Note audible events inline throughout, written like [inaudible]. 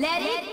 Let it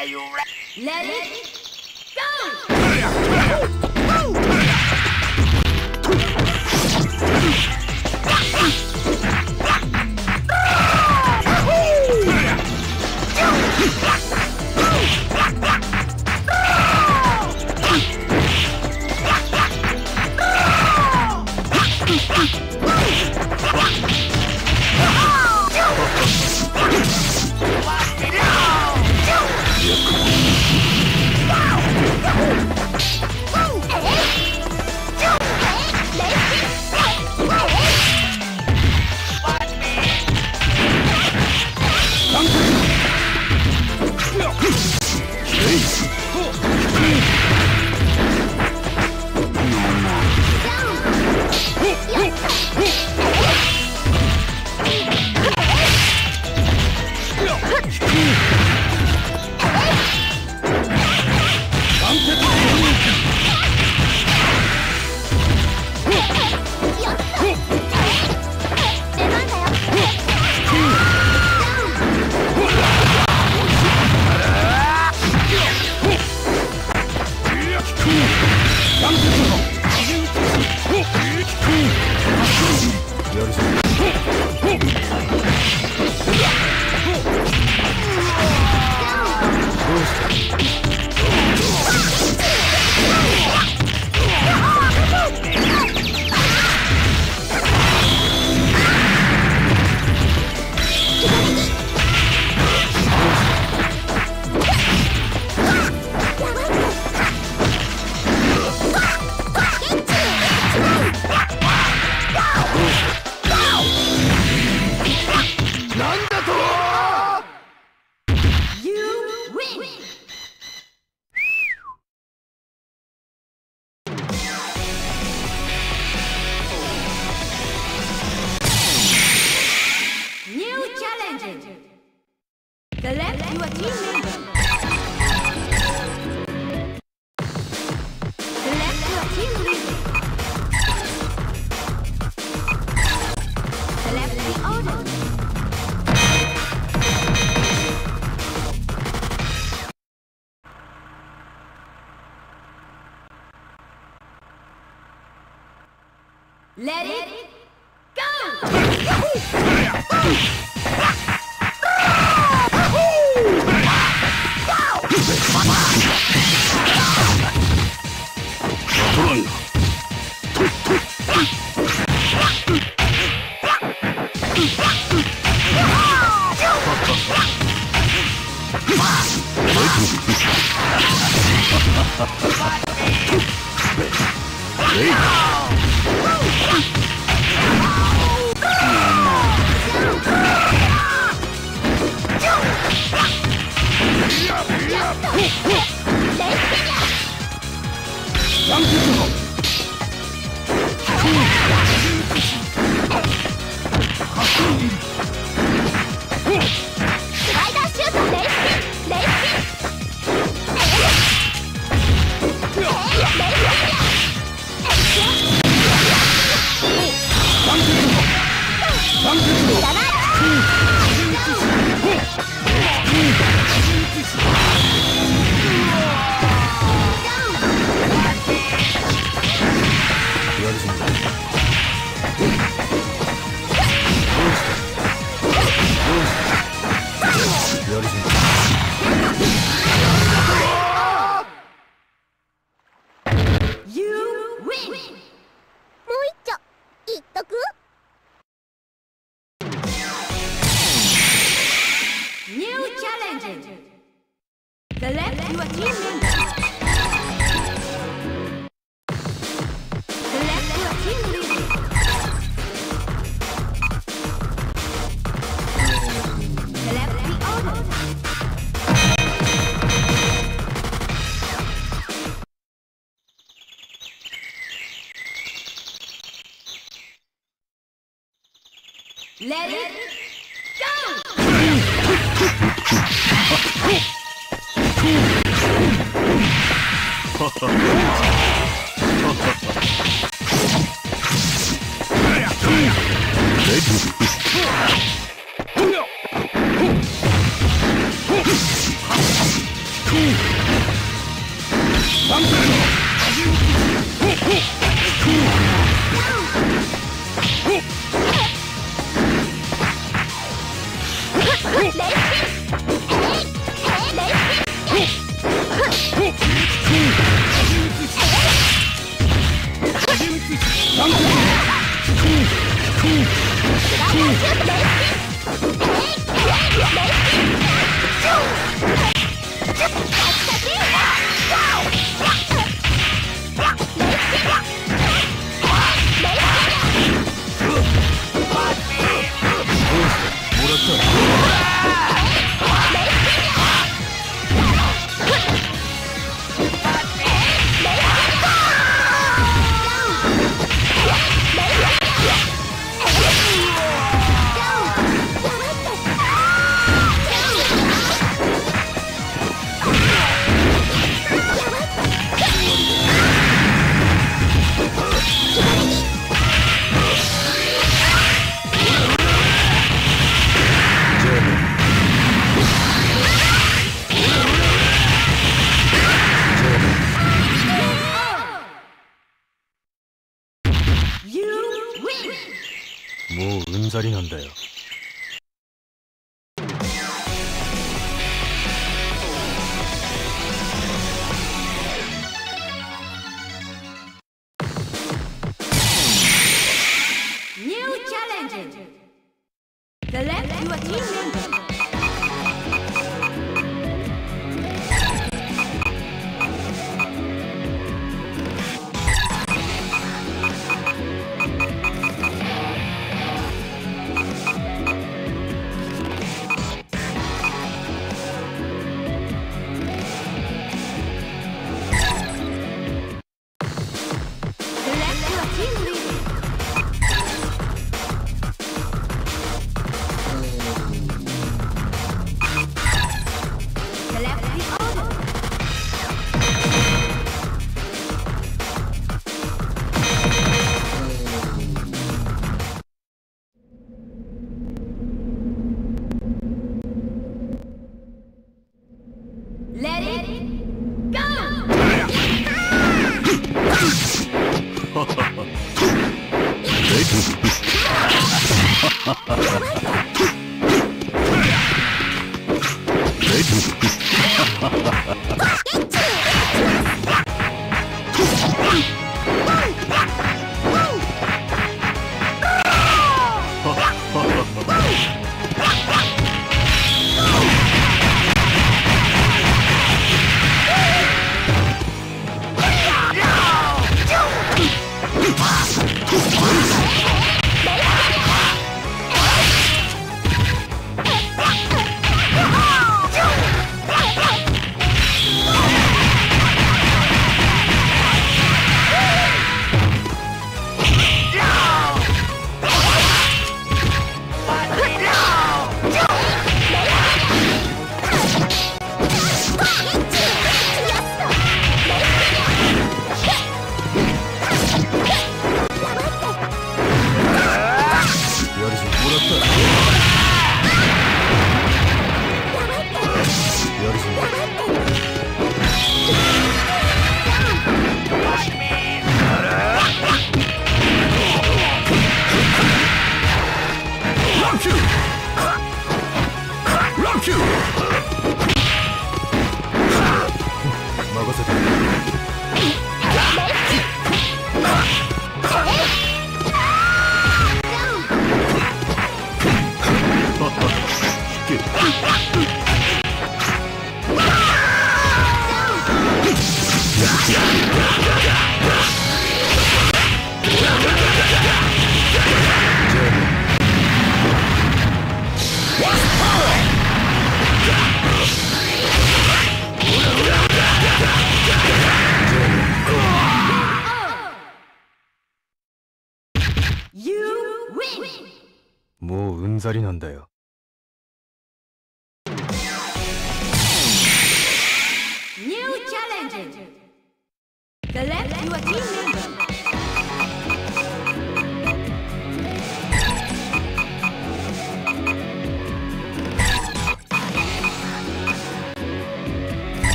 Are you ready? Let it go! Let, Let it 몸살이 난대요.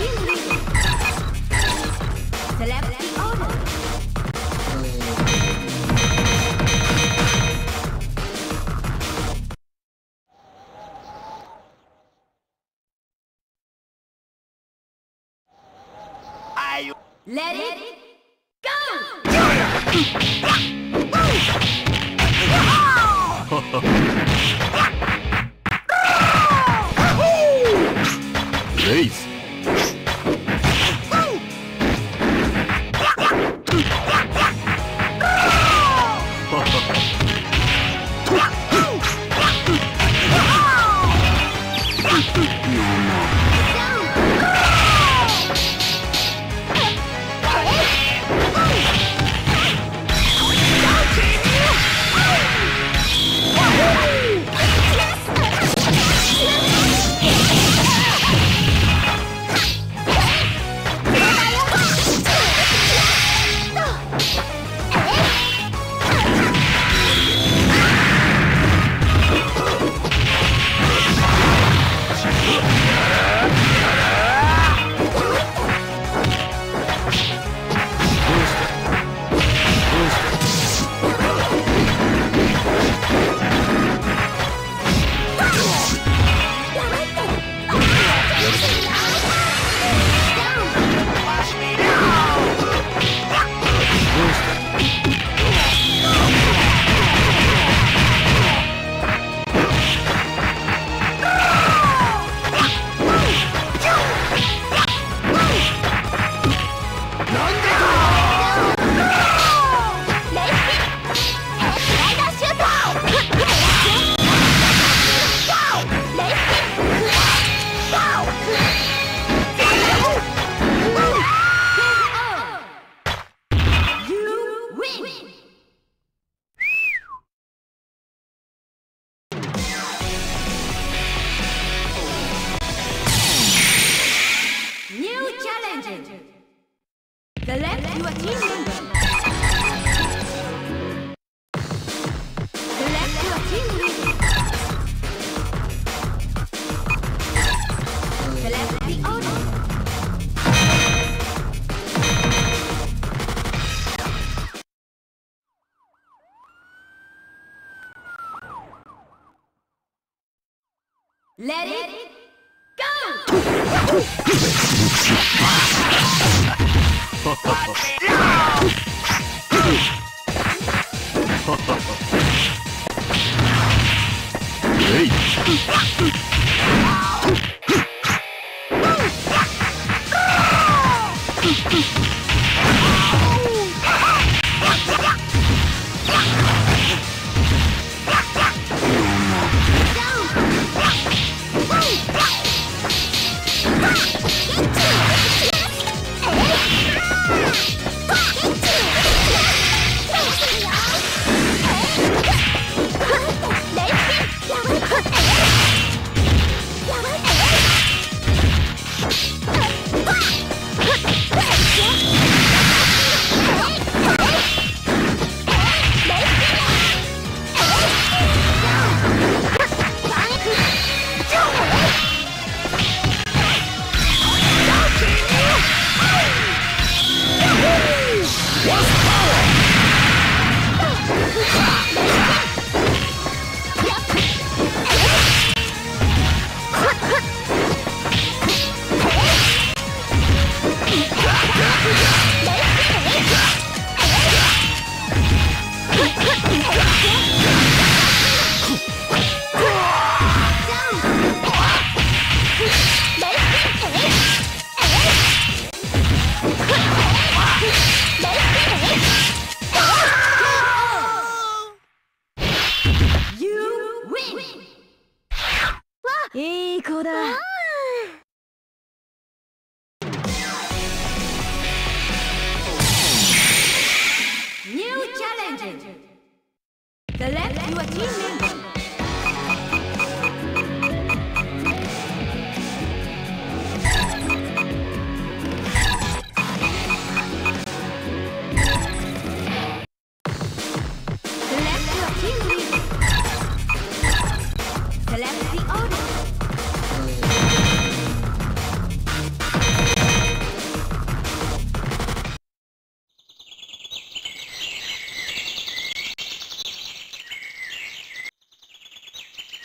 Select your Let it go! Hey! Ah! [laughs]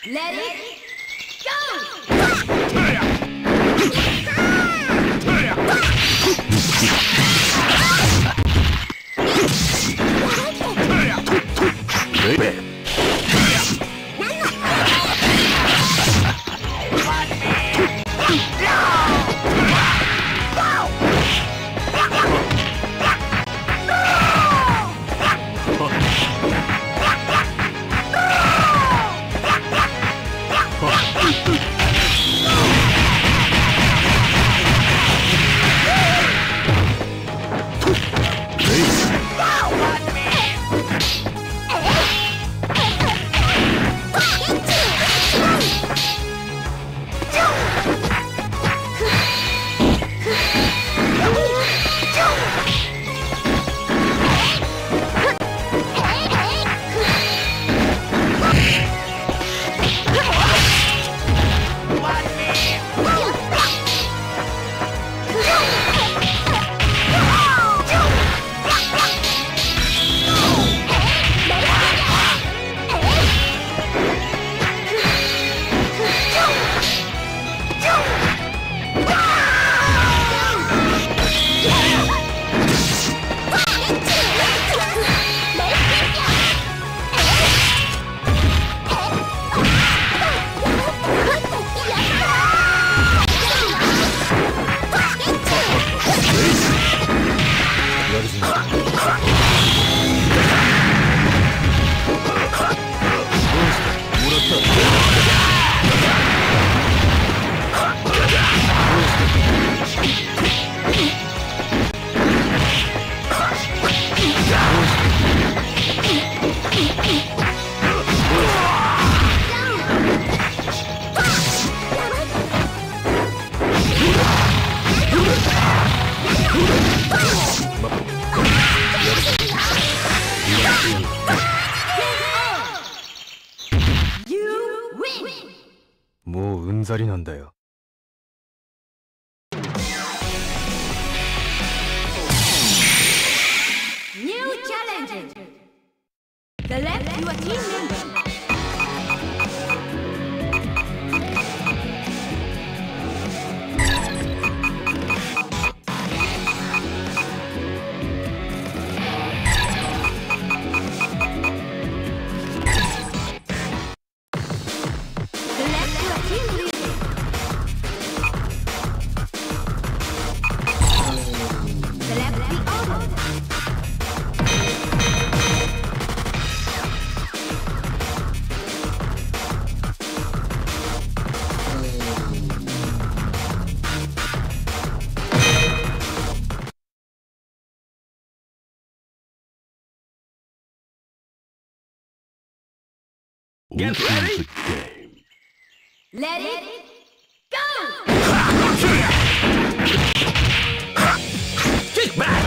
Let it go! Get ready. Is game. Let it go. Kick back.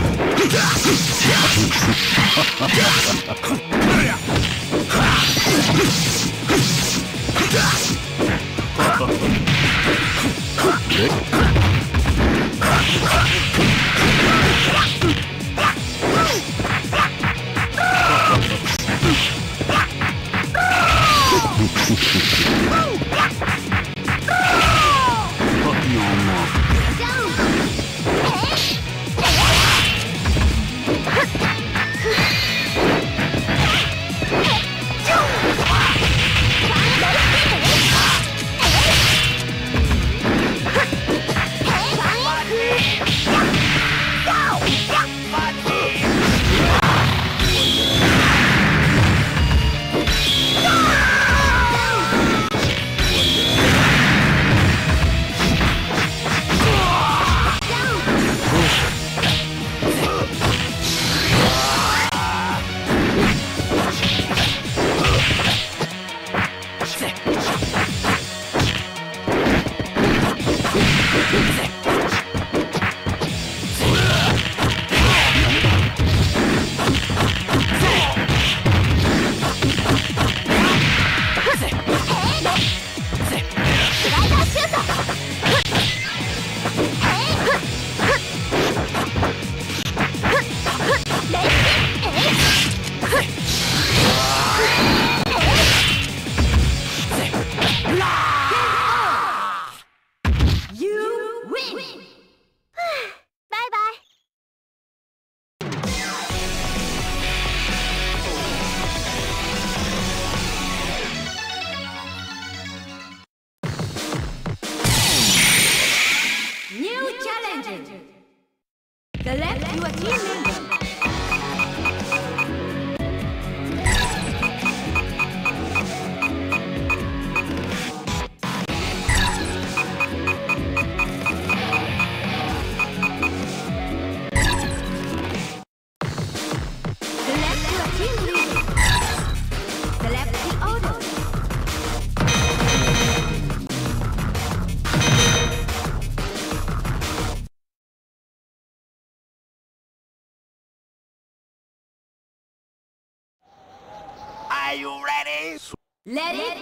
Let, it,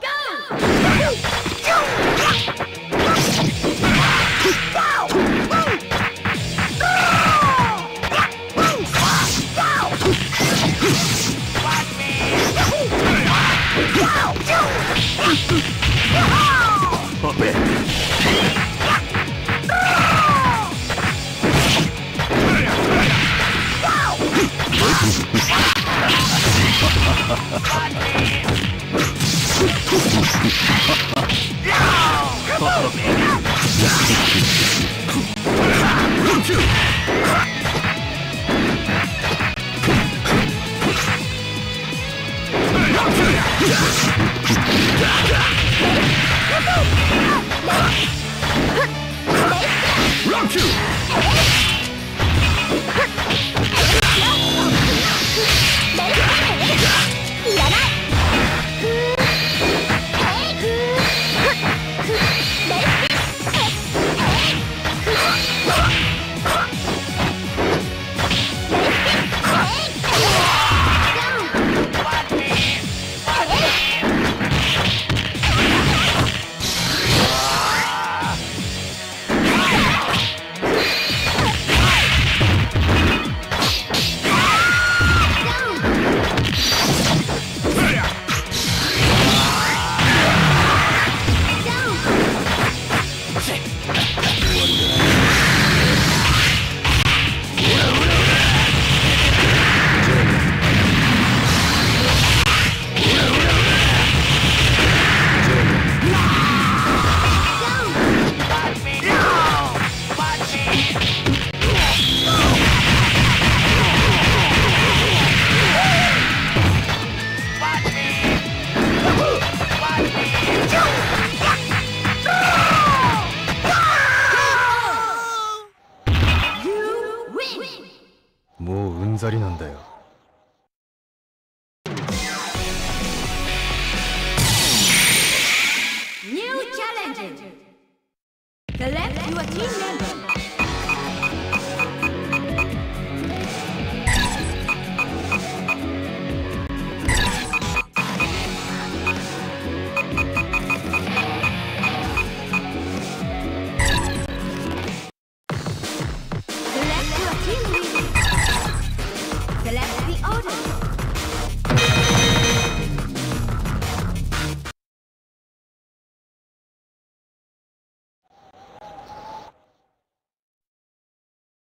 go! go! Ha ha ha!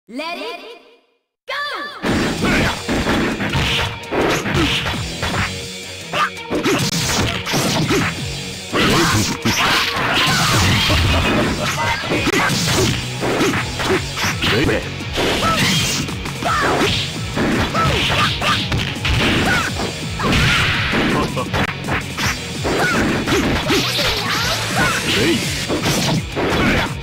Let it go. Hey! [laughs]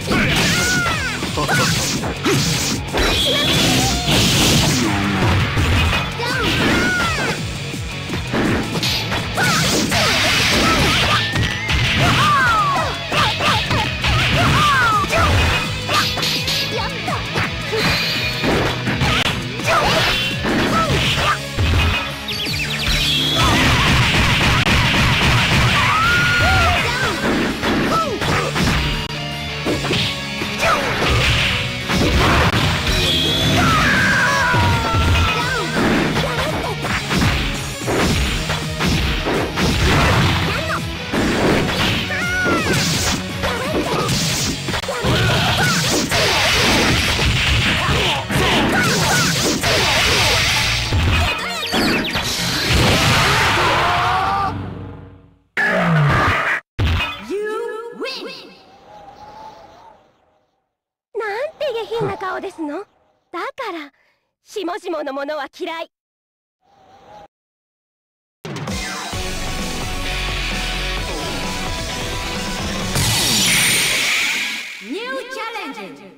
しもじものものは嫌い。ニューチャレンジ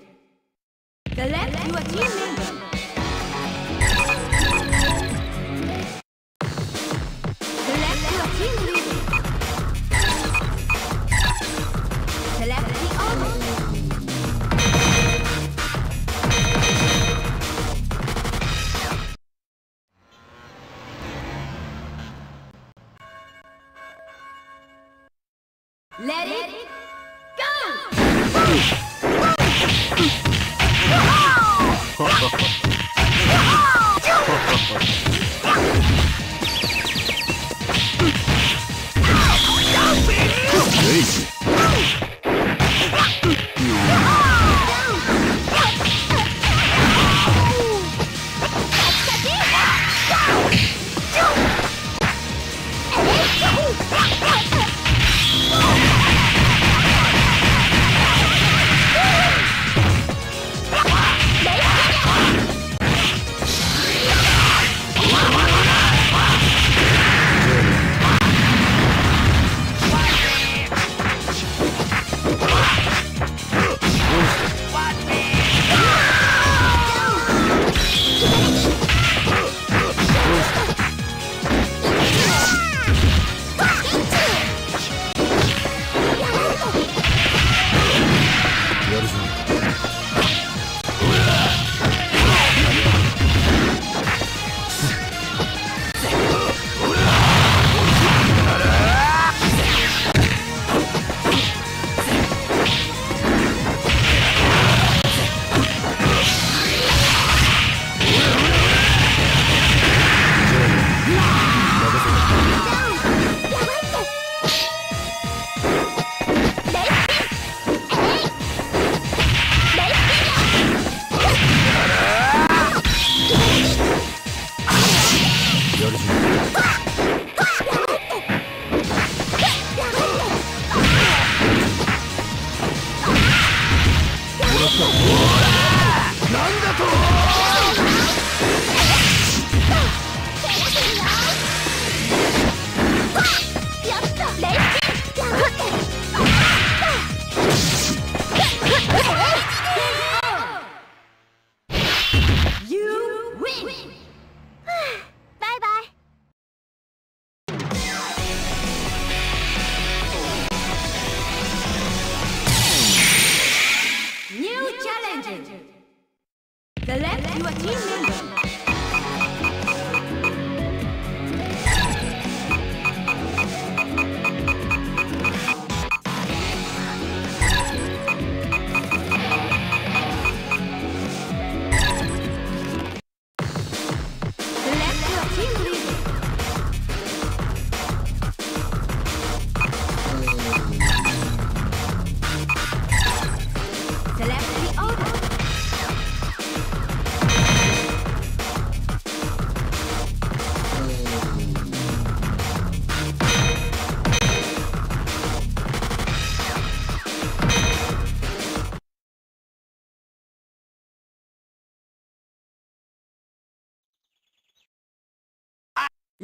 You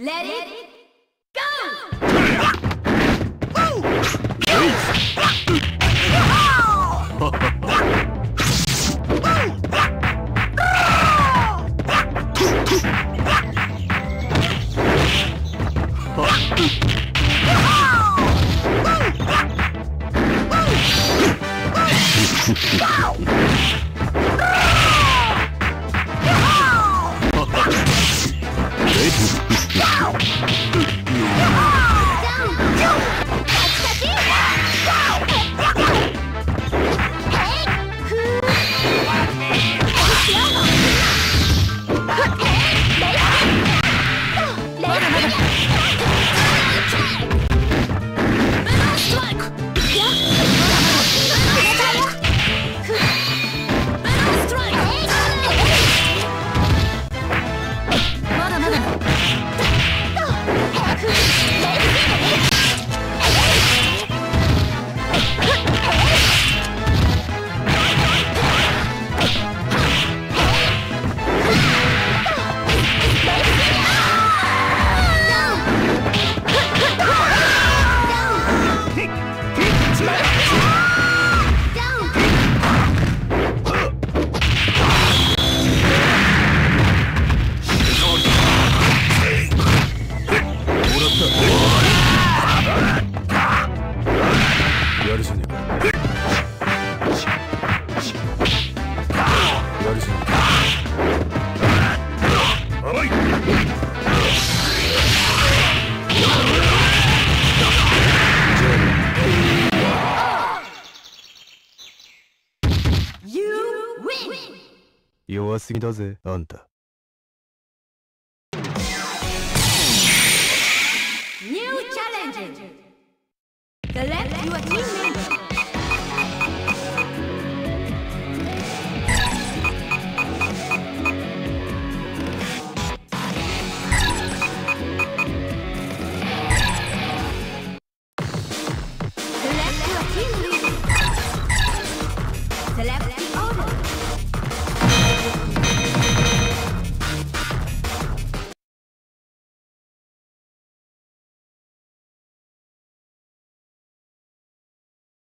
Let it go! [laughs] Watch だぜあんた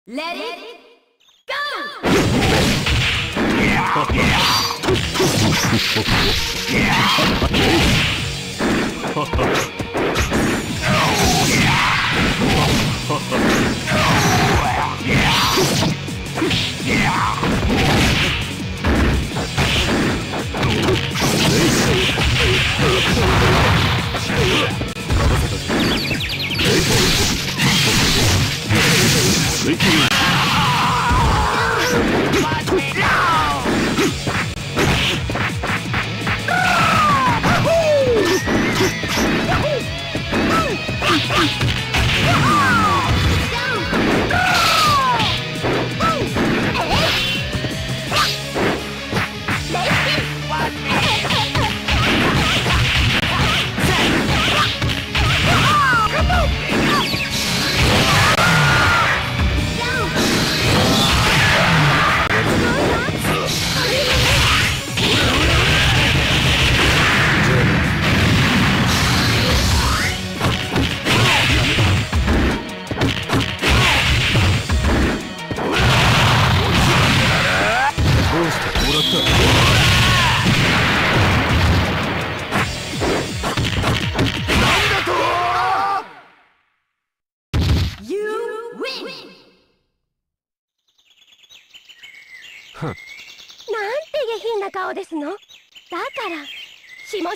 Let it go! Watch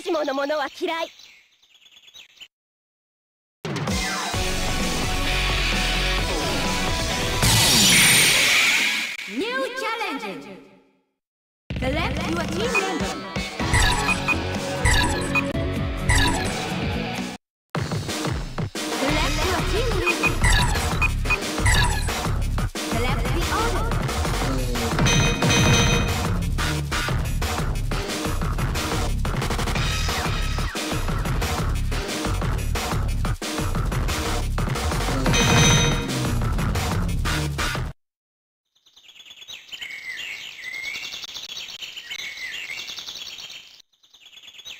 しものものは嫌い。ニューチャレンジ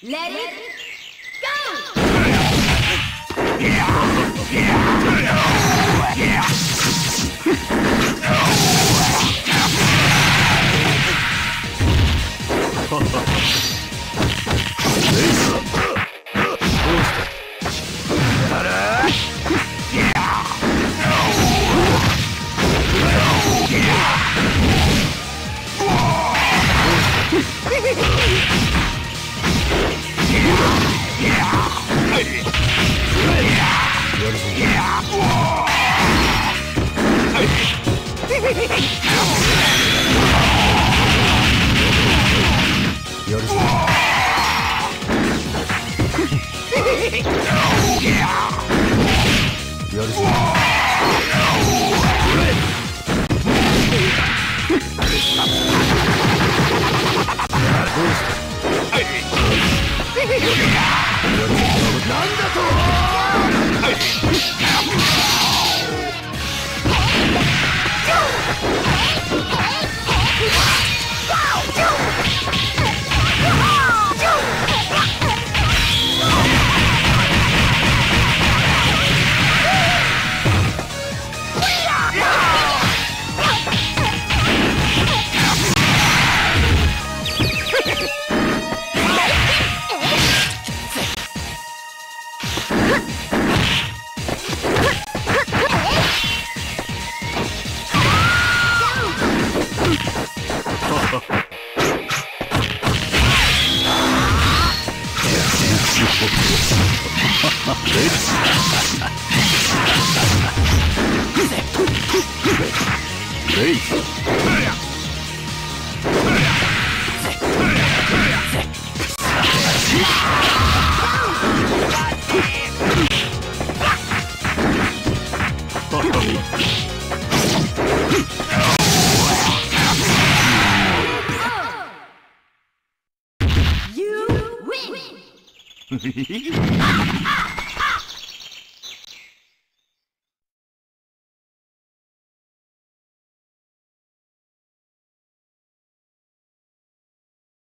Let it go! や Win! [laughs]